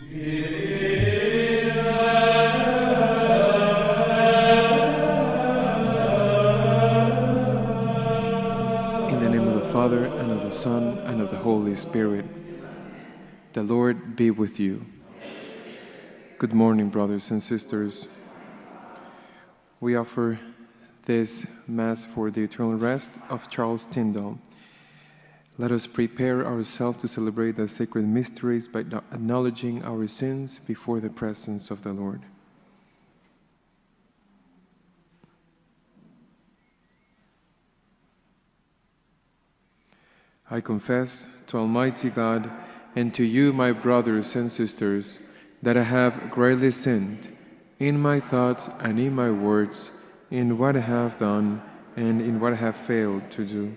In the name of the Father, and of the Son, and of the Holy Spirit. The Lord be with you. Good morning, brothers and sisters. We offer this Mass for the eternal rest of Charles Tyndall. Let us prepare ourselves to celebrate the sacred mysteries by acknowledging our sins before the presence of the Lord. I confess to Almighty God and to you, my brothers and sisters, that I have greatly sinned in my thoughts and in my words, in what I have done and in what I have failed to do.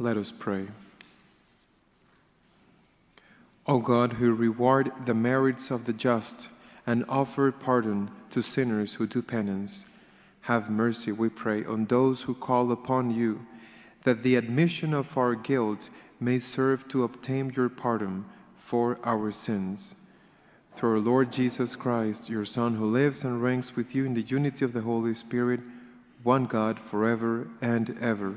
Let us pray. O God, who reward the merits of the just and offer pardon to sinners who do penance, have mercy, we pray, on those who call upon you that the admission of our guilt may serve to obtain your pardon for our sins. Through our Lord Jesus Christ, your Son, who lives and reigns with you in the unity of the Holy Spirit, one God, forever and ever.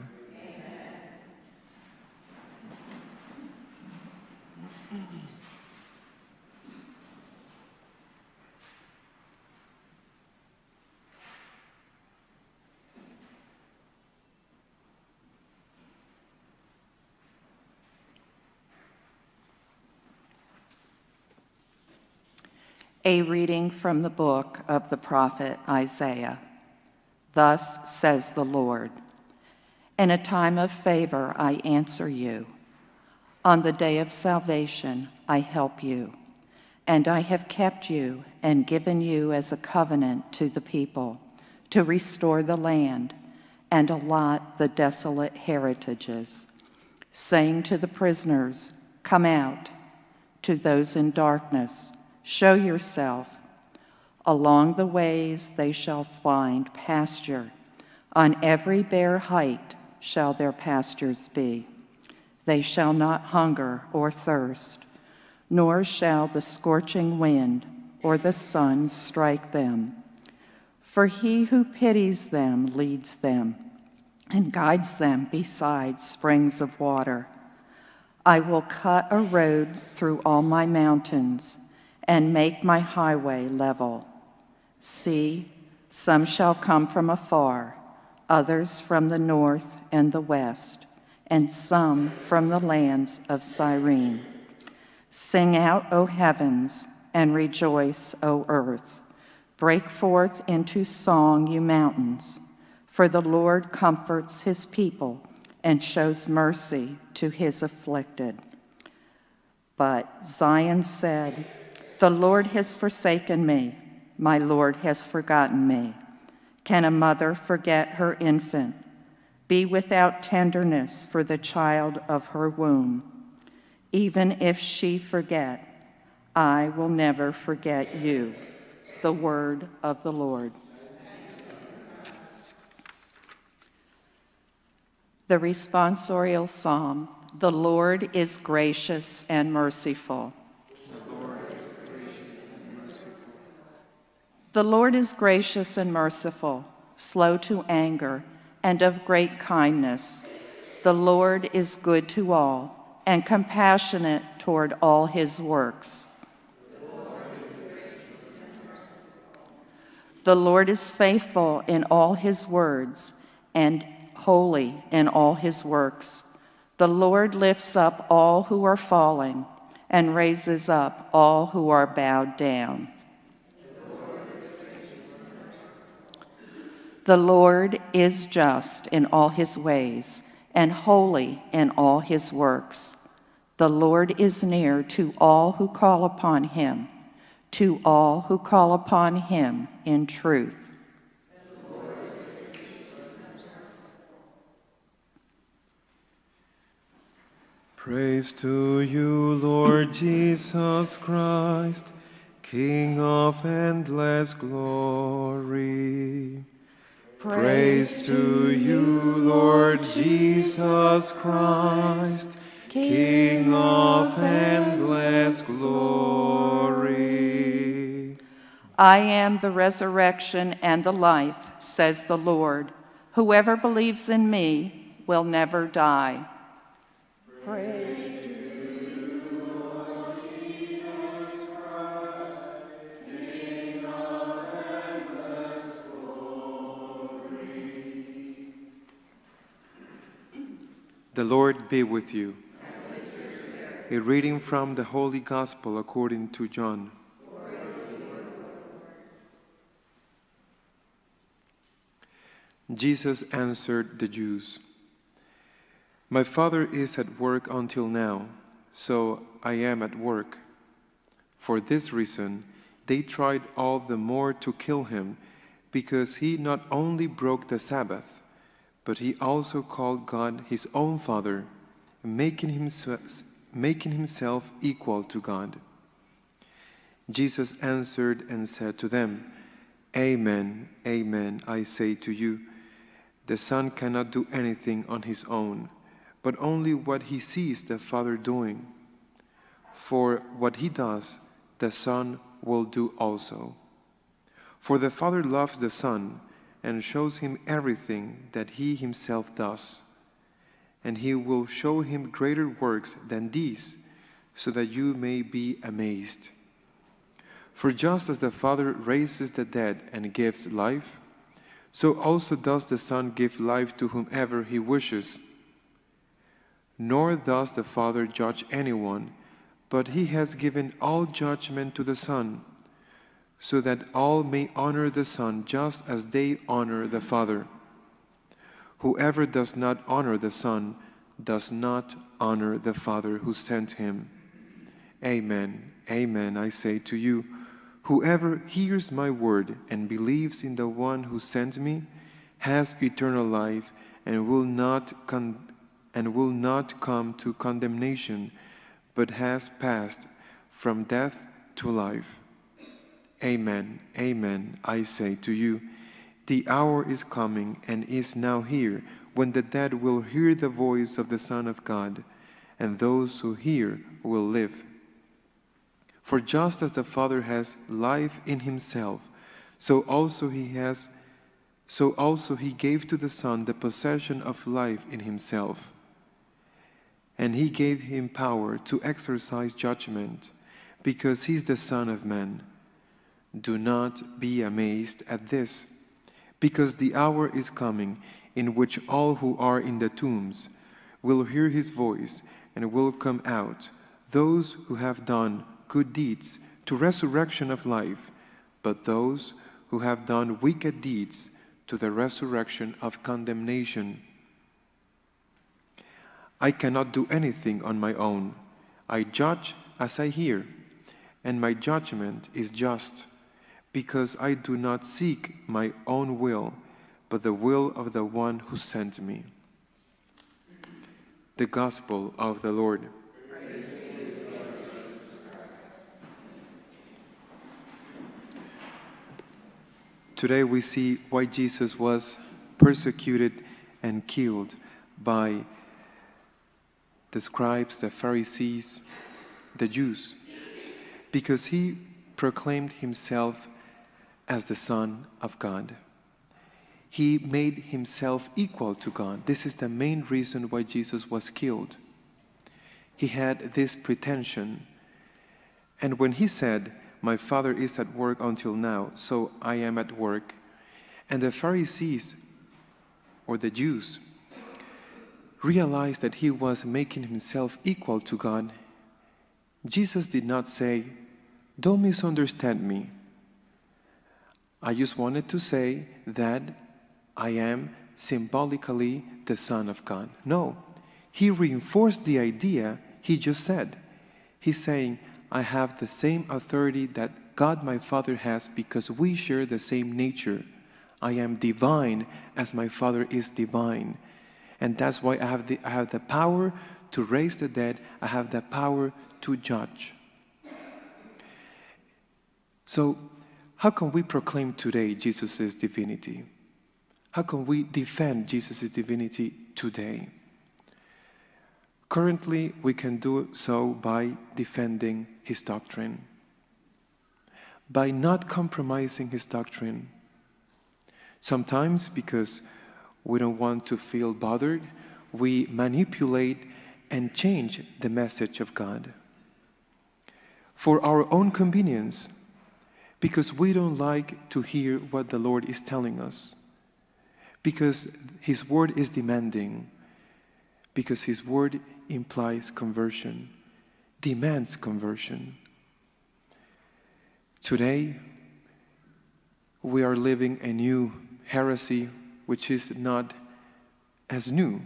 A reading from the book of the prophet Isaiah. Thus says the Lord In a time of favor, I answer you. On the day of salvation, I help you. And I have kept you and given you as a covenant to the people to restore the land and allot the desolate heritages, saying to the prisoners, Come out, to those in darkness, Show yourself. Along the ways they shall find pasture. On every bare height shall their pastures be. They shall not hunger or thirst, nor shall the scorching wind or the sun strike them. For he who pities them leads them and guides them beside springs of water. I will cut a road through all my mountains and make my highway level. See, some shall come from afar, others from the north and the west, and some from the lands of Syene. Sing out, O heavens, and rejoice, O earth. Break forth into song, you mountains, for the Lord comforts his people and shows mercy to his afflicted. But Zion said, the Lord has forsaken me. My Lord has forgotten me. Can a mother forget her infant? Be without tenderness for the child of her womb. Even if she forget, I will never forget you. The word of the Lord. The responsorial psalm The Lord is gracious and merciful. The Lord is gracious and merciful, slow to anger, and of great kindness. The Lord is good to all, and compassionate toward all his works. The Lord is faithful in all his words and holy in all his works. The Lord lifts up all who are falling and raises up all who are bowed down. The Lord is just in all his ways and holy in all his works. The Lord is near to all who call upon him, to all who call upon him in truth. Praise to you, Lord Jesus Christ, King of endless glory. Praise to you, Lord Jesus Christ, King of endless glory. I am the resurrection and the life, says the Lord. Whoever believes in me will never die. Praise. The Lord be with you. A reading from the Holy Gospel according to John. Jesus answered the Jews, My Father is at work until now, so I am at work. For this reason, they tried all the more to kill him, because he not only broke the Sabbath, but he also called God his own Father, making himself, making himself equal to God. Jesus answered and said to them, Amen, amen, I say to you, the Son cannot do anything on his own, but only what he sees the Father doing. For what he does, the Son will do also. For the Father loves the Son and shows him everything that he himself does. And he will show him greater works than these, so that you may be amazed. For just as the Father raises the dead and gives life, so also does the Son give life to whomever he wishes. Nor does the Father judge anyone, but he has given all judgment to the Son so that all may honor the Son just as they honor the Father. Whoever does not honor the Son does not honor the Father who sent him. Amen. Amen. I say to you, whoever hears my word and believes in the one who sent me has eternal life and will not and will not come to condemnation, but has passed from death to life. Amen, amen, I say to you, the hour is coming and is now here when the dead will hear the voice of the Son of God, and those who hear will live. For just as the Father has life in himself, so also he has so also he gave to the Son the possession of life in himself. And he gave him power to exercise judgment, because he is the Son of Man. Do not be amazed at this, because the hour is coming in which all who are in the tombs will hear his voice and will come out, those who have done good deeds to resurrection of life, but those who have done wicked deeds to the resurrection of condemnation. I cannot do anything on my own. I judge as I hear, and my judgment is just because I do not seek my own will, but the will of the one who sent me. The Gospel of the Lord. Today we see why Jesus was persecuted and killed by the scribes, the Pharisees, the Jews, because he proclaimed himself as the Son of God. He made himself equal to God. This is the main reason why Jesus was killed. He had this pretension. And when he said, My Father is at work until now, so I am at work, and the Pharisees or the Jews realized that he was making himself equal to God, Jesus did not say, Don't misunderstand me. I just wanted to say that I am symbolically the Son of God. No, he reinforced the idea he just said. He's saying, I have the same authority that God my Father has because we share the same nature. I am divine as my Father is divine. And that's why I have the, I have the power to raise the dead, I have the power to judge. So, how can we proclaim today Jesus' divinity? How can we defend Jesus' divinity today? Currently, we can do so by defending his doctrine, by not compromising his doctrine. Sometimes, because we don't want to feel bothered, we manipulate and change the message of God for our own convenience because we don't like to hear what the Lord is telling us, because His word is demanding, because His word implies conversion, demands conversion. Today, we are living a new heresy which is not as new.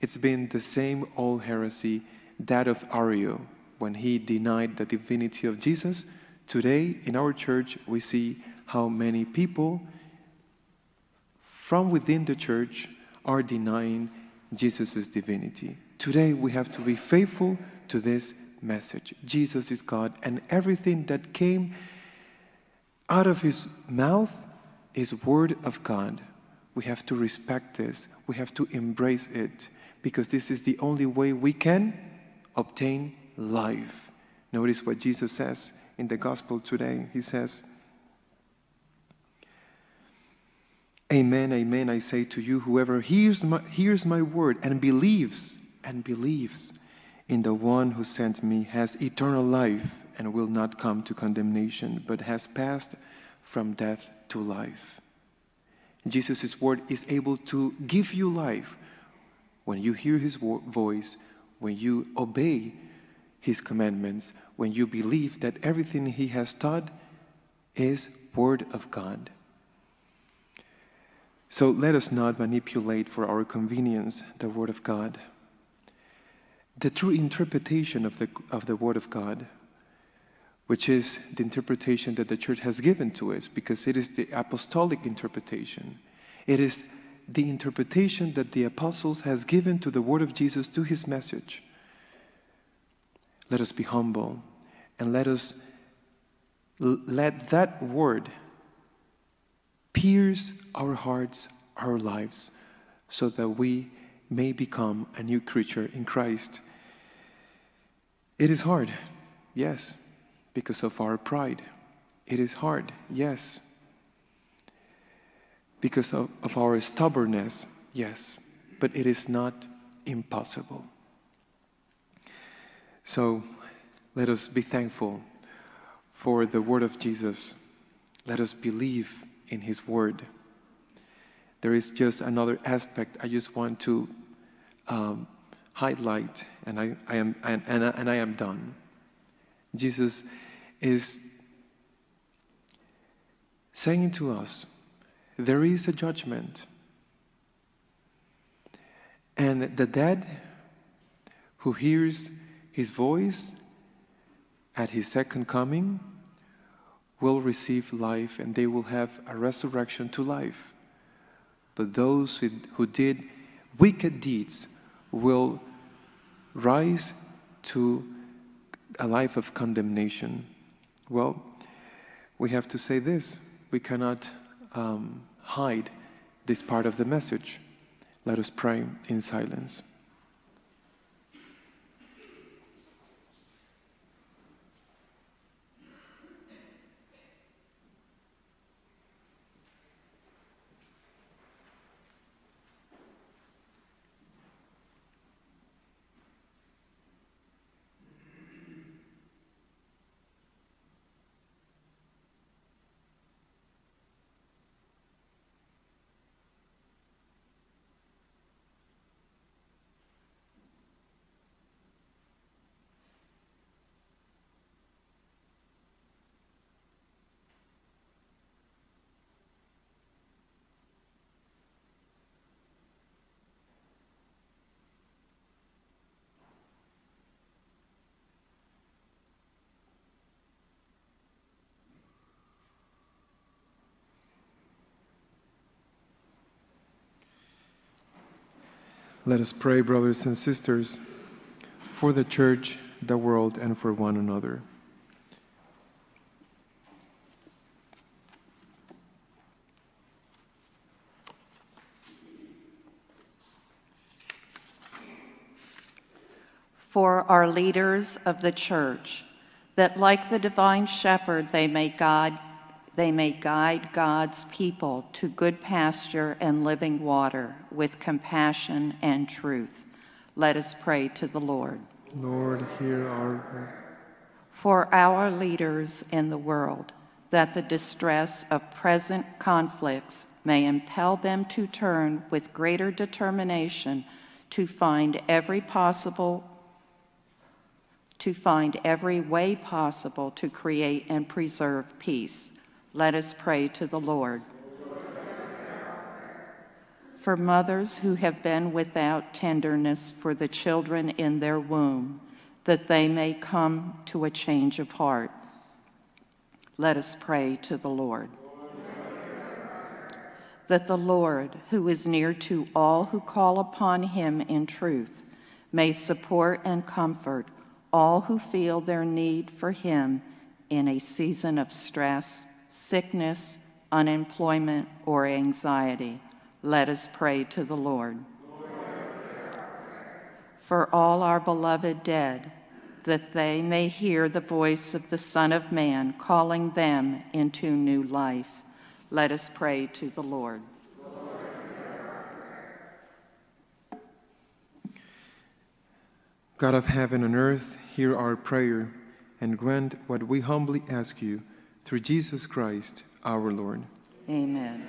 It's been the same old heresy, that of Arius, when he denied the divinity of Jesus. Today, in our church, we see how many people from within the church are denying Jesus' divinity. Today, we have to be faithful to this message Jesus is God, and everything that came out of his mouth is word of God. We have to respect this. We have to embrace it because this is the only way we can obtain life. Notice what Jesus says in the gospel today. He says, Amen, amen, I say to you, whoever hears my, hears my word and believes, and believes in the one who sent me has eternal life and will not come to condemnation, but has passed from death to life. Jesus' word is able to give you life when you hear his voice, when you obey his commandments, when you believe that everything he has taught is word of God. So let us not manipulate for our convenience the word of God. The true interpretation of the, of the word of God which is the interpretation that the church has given to us, because it is the apostolic interpretation. It is the interpretation that the apostles has given to the word of Jesus to his message. Let us be humble and let us let that word pierce our hearts, our lives, so that we may become a new creature in Christ. It is hard, yes because of our pride. It is hard, yes. Because of, of our stubbornness, yes. But it is not impossible. So let us be thankful for the word of Jesus. Let us believe in his word. There is just another aspect I just want to um, highlight, and I, I am, and, and, and I am done. Jesus is saying to us, there is a judgment. And the dead who hears his voice at his second coming will receive life and they will have a resurrection to life. But those who, did wicked deeds will rise to a life of condemnation. Well, we have to say this we cannot um, hide this part of the message. Let us pray in silence. Let us pray, brothers and sisters, for the church, the world, and for one another. For our leaders of the church, that like the divine shepherd, they may guide, they may guide God's people to good pasture and living water with compassion and truth. Let us pray to the Lord. Lord, hear our prayer. For our leaders in the world, that the distress of present conflicts may impel them to turn with greater determination to find every possible to find every way possible to create and preserve peace. Let us pray to the Lord. For mothers who have been without tenderness for the children in their womb, that they may come to a change of heart. Let us pray to the Lord. That the Lord, who is near to all who call upon him in truth, may support and comfort all who feel their need for Him in a season of stress, sickness, unemployment, or anxiety. Let us pray to the Lord. For all our beloved dead, that they may hear the voice of the Son of Man calling them into new life. Let us pray to the Lord. God of heaven and earth, hear our prayer and grant what we humbly ask you through Jesus Christ our Lord. Amen.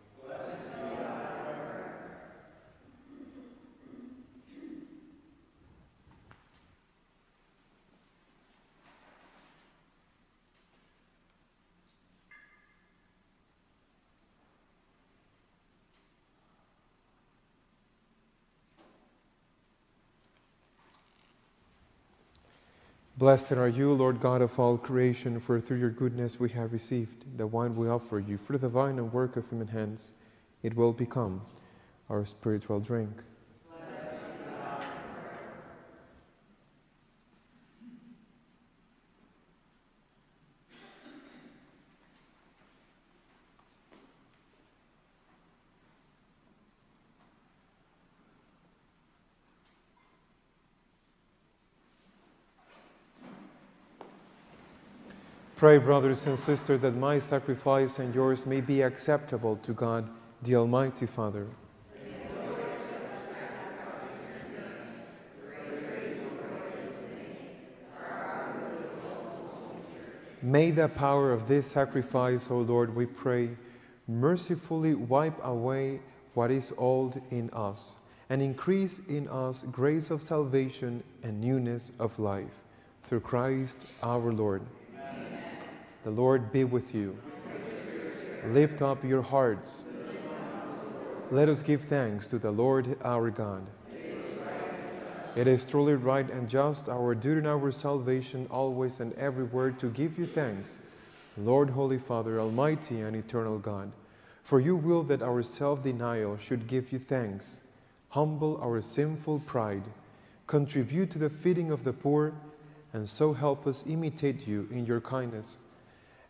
Blessed are you, Lord God of all creation, for through your goodness we have received the wine we offer you. For the vine and work of human hands, it will become our spiritual drink. Pray, brothers and sisters, that my sacrifice and yours may be acceptable to God, the Almighty Father. May the power of this sacrifice, O Lord, we pray, mercifully wipe away what is old in us and increase in us grace of salvation and newness of life. Through Christ our Lord. The Lord be with you. Lift up your hearts. Let us give thanks to the Lord our God. It is truly right and just, our duty and our salvation, always and everywhere, to give you thanks, Lord, Holy Father, Almighty and eternal God, For you will that our self denial should give you thanks, humble our sinful pride, contribute to the feeding of the poor, and so help us imitate you in your kindness.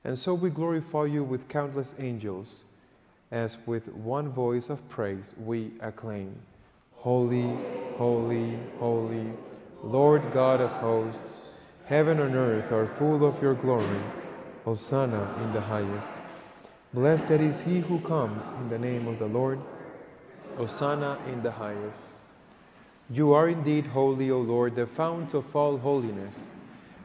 And so we glorify you with countless angels, as with one voice of praise we acclaim Holy, holy, holy, Lord God of hosts, heaven and earth are full of your glory. Hosanna in the highest. Blessed is he who comes in the name of the Lord. Hosanna in the highest. You are indeed holy, O Lord, the fount of all holiness.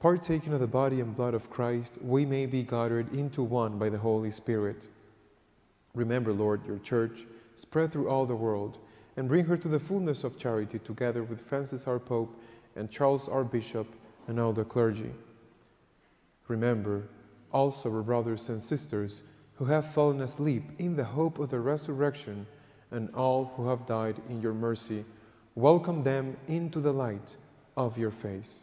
partaking of the body and blood of Christ, we may be gathered into one by the Holy Spirit. Remember, Lord, your church spread through all the world and bring her to the fullness of charity together with Francis our Pope and Charles our Bishop and all the clergy. Remember also our brothers and sisters who have fallen asleep in the hope of the resurrection and all who have died in your mercy. Welcome them into the light of your face.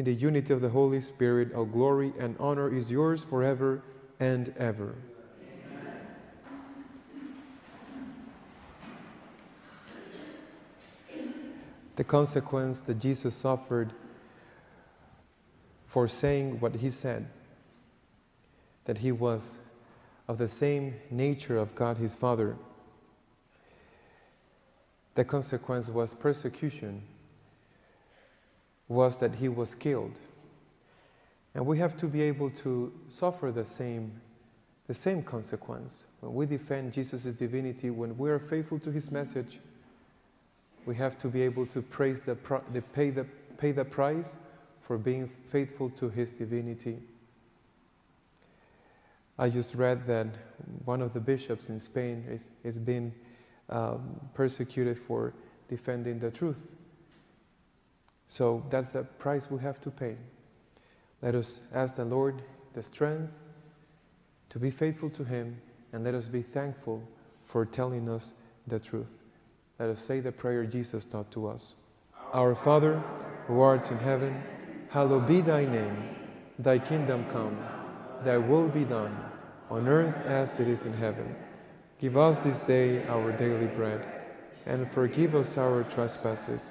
in the unity of the Holy Spirit, all glory and honor is yours forever and ever. Amen. The consequence that Jesus suffered for saying what he said, that he was of the same nature of God his Father, the consequence was persecution was that he was killed. And we have to be able to suffer the same, the same consequence. When we defend Jesus' divinity, when we are faithful to his message, we have to be able to praise the, the, pay, the, pay the price for being faithful to his divinity. I just read that one of the bishops in Spain is, is being um, persecuted for defending the truth. So that's the price we have to pay. Let us ask the Lord the strength to be faithful to Him and let us be thankful for telling us the truth. Let us say the prayer Jesus taught to us. Our Father, who art in heaven, hallowed be thy name. Thy kingdom come, thy will be done, on earth as it is in heaven. Give us this day our daily bread, and forgive us our trespasses,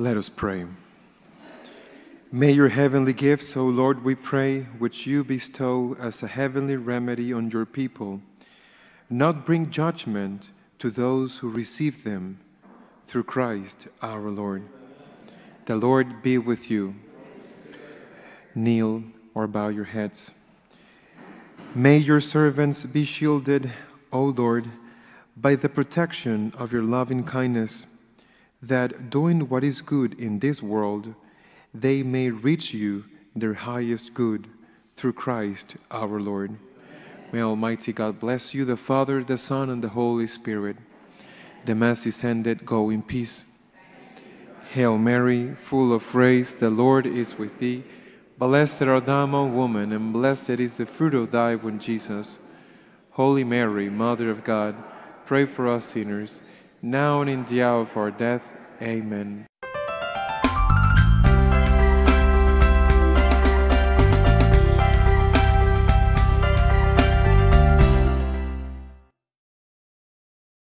Let us pray. May your heavenly gifts, O Lord, we pray, which you bestow as a heavenly remedy on your people, not bring judgment to those who receive them through Christ our Lord. The Lord be with you. Kneel or bow your heads. May your servants be shielded, O Lord, by the protection of your loving kindness, that doing what is good in this world, they may reach you their highest good through Christ our Lord. May Almighty God bless you, the Father, the Son, and the Holy Spirit. The Mass is ended. Go in peace. Hail Mary, full of grace, the Lord is with thee. Blessed art thou among women, and blessed is the fruit of thy womb, Jesus. Holy Mary, Mother of God, pray for us sinners, now and in the hour of our death. Amen.